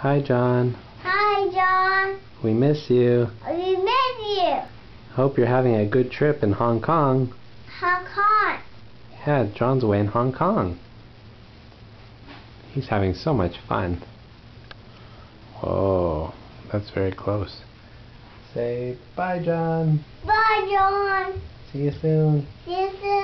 Hi, John. Hi, John. We miss you. We miss you. Hope you're having a good trip in Hong Kong. Hong Kong. Yeah, John's away in Hong Kong. He's having so much fun. Whoa, that's very close. Say bye, John. Bye, John. See you soon. See you soon.